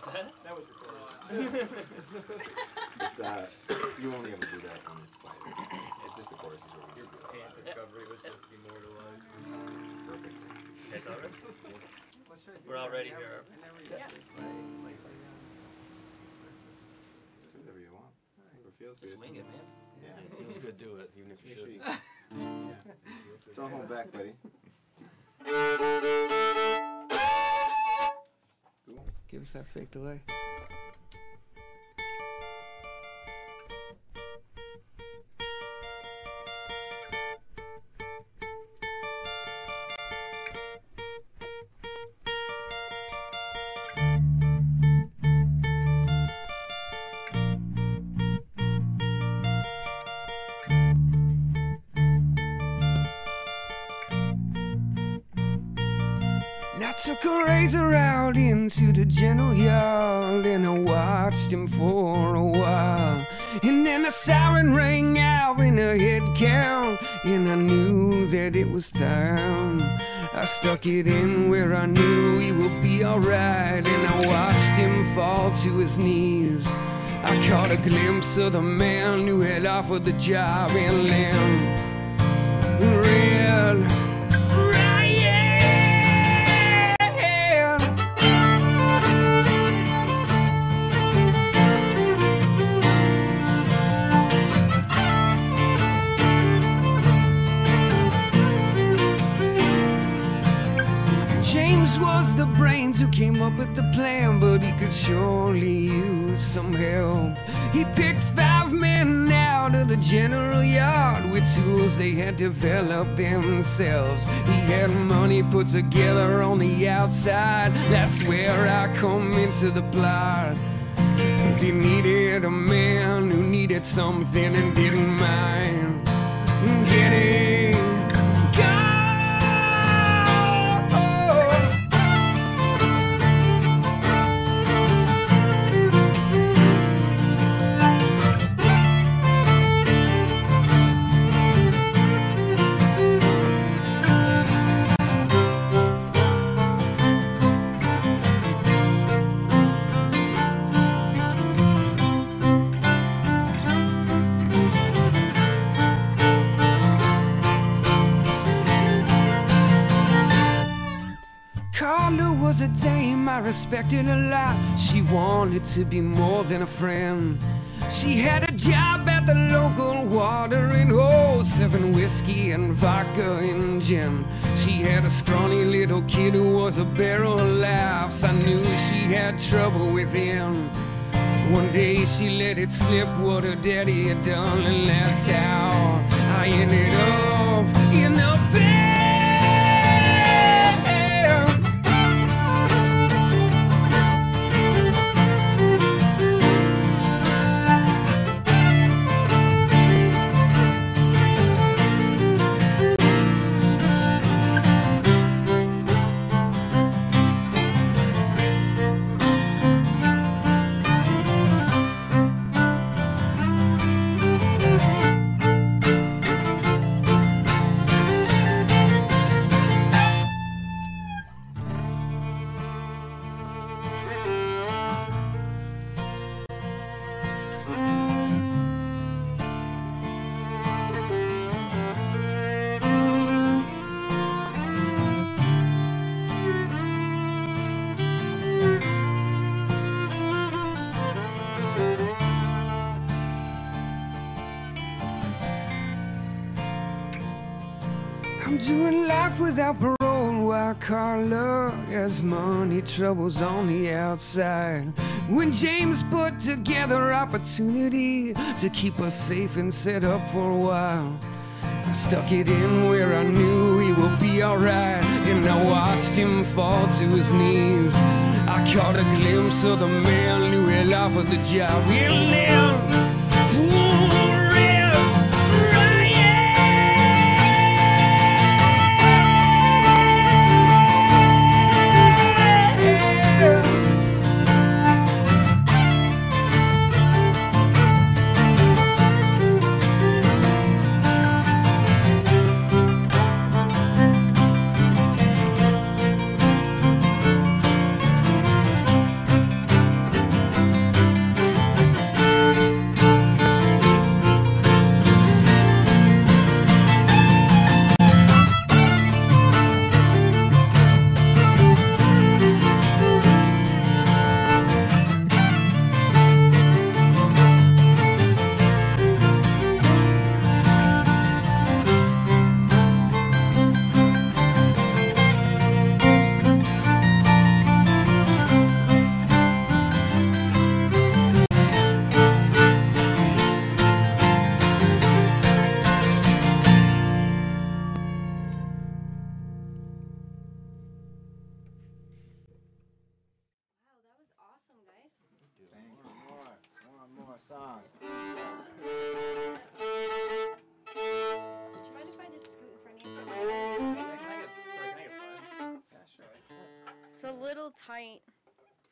What's that? That was recorded. It's, uh, you only ever do that when it's quiet. It's just the choruses where we Your do it. paint discovery was just immortalized. Perfect. Okay, so Let's try to do We're all ready here. I never usually play like like that. Do whatever you want. Whatever feels just good. wing it, man. Yeah. Feels good, do it, even if you shouldn't. yeah. Don't hold back, buddy. Give us that fake delay. Took a razor out into the general yard and I watched him for a while. And then a siren rang out in a head count, and I knew that it was time. I stuck it in where I knew he would be alright, and I watched him fall to his knees. I caught a glimpse of the man who had offered the job and then came up with the plan, but he could surely use some help. He picked five men out of the general yard with tools they had developed themselves. He had money put together on the outside. That's where I come into the plot. They needed a man who needed something and didn't mind getting respected a lot. She wanted to be more than a friend. She had a job at the local watering hole, serving whiskey and vodka and gin. She had a scrawny little kid who was a barrel of laughs. I knew she had trouble with him. One day she let it slip what her daddy had done, and that's how I ended up I'm doing life without parole while Carla has money troubles on the outside. When James put together opportunity to keep us safe and set up for a while, I stuck it in where I knew he would be alright, and I watched him fall to his knees. I caught a glimpse of the man who had offered the job. He lived. A little tight.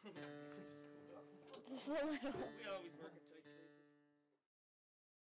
Just a little. Just a little. We always work until